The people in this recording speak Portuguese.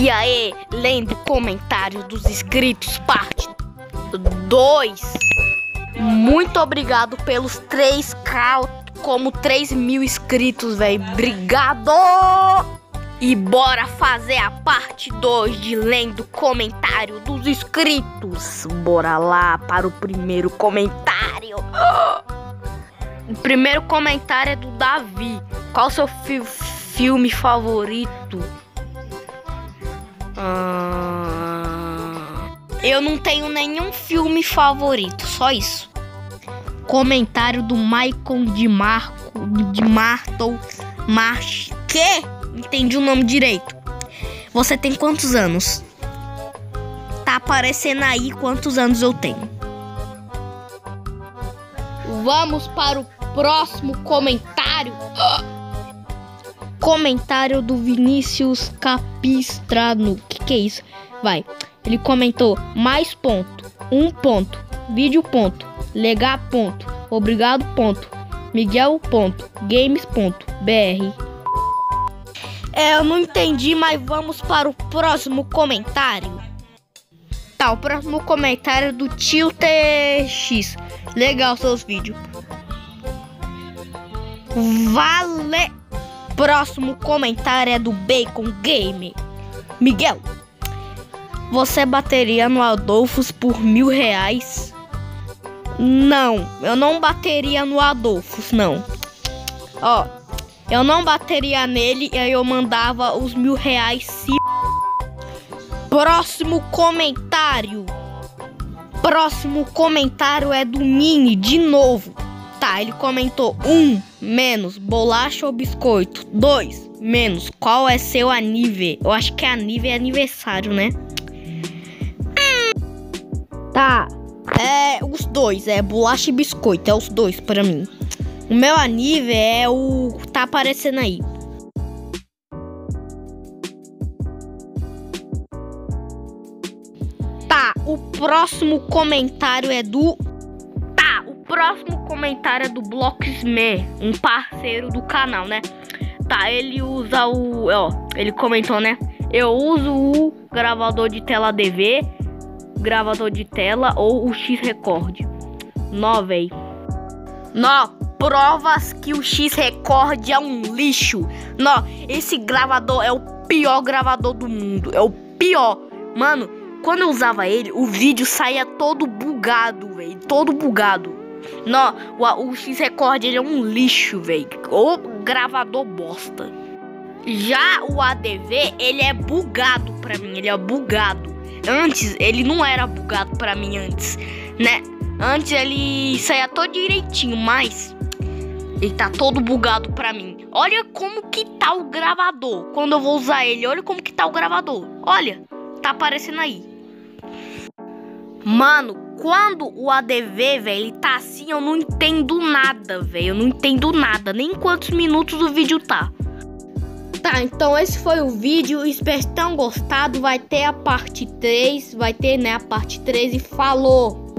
E aí, lendo comentário dos inscritos, parte 2. Muito obrigado pelos 3k, como 3 mil inscritos, velho. Obrigado! E bora fazer a parte 2 de lendo comentário dos inscritos. Bora lá para o primeiro comentário. O primeiro comentário é do Davi. Qual o seu fi filme favorito? Ah, eu não tenho nenhum filme favorito, só isso. Comentário do Maicon de Marco de Martel March. Que? Entendi o nome direito. Você tem quantos anos? Tá aparecendo aí quantos anos eu tenho. Vamos para o próximo comentário. Comentário do Vinícius Capistrano. Que que é isso? Vai. Ele comentou mais ponto, um ponto, vídeo ponto, legal ponto, obrigado ponto, Miguel ponto, games ponto, br. É, eu não entendi, mas vamos para o próximo comentário. Tá, o próximo comentário é do Tio TX. Legal seus vídeos. Vale. Próximo comentário é do Bacon Game. Miguel, você bateria no Adolfos por mil reais? Não, eu não bateria no Adolfos, não. Ó, eu não bateria nele e aí eu mandava os mil reais se. Próximo comentário. Próximo comentário é do Mini de novo. Tá, ele comentou um menos bolacha ou biscoito. Dois menos qual é seu anive? Eu acho que anive é aniversário, né? Tá, é os dois, é bolacha e biscoito, é os dois para mim. O meu anive é o tá aparecendo aí. Tá, o próximo comentário é do próximo comentário é do Blocksme, um parceiro do canal, né? Tá, ele usa o, ó, ele comentou, né? Eu uso o gravador de tela DV, gravador de tela ou o X Record. Nó, véi. Nó, provas que o X Record é um lixo. Nó, esse gravador é o pior gravador do mundo. É o pior. Mano, quando eu usava ele, o vídeo saía todo bugado, velho. Todo bugado. Não, o, o X-Record ele é um lixo, velho. O gravador bosta. Já o ADV, ele é bugado pra mim, ele é bugado. Antes, ele não era bugado pra mim antes, né? Antes ele saía todo direitinho, mas ele tá todo bugado pra mim. Olha como que tá o gravador. Quando eu vou usar ele, olha como que tá o gravador. Olha, tá aparecendo aí. Mano, quando o ADV, velho, ele tá assim, eu não entendo nada, velho. Eu não entendo nada, nem quantos minutos o vídeo tá. Tá, então esse foi o vídeo. Espero que tenham gostado. Vai ter a parte 3. Vai ter, né, a parte 3 e falou!